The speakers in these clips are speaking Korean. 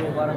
मुबारक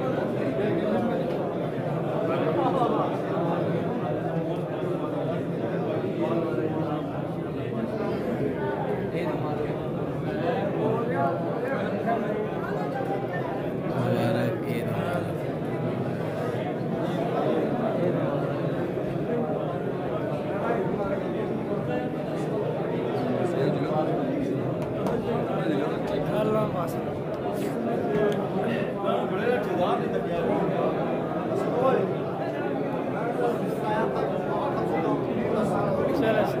Gracias.